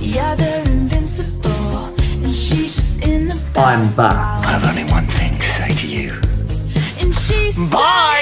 Yeah, they're invincible. And she's just in the back. I have only one thing to say to you. And she's Bye!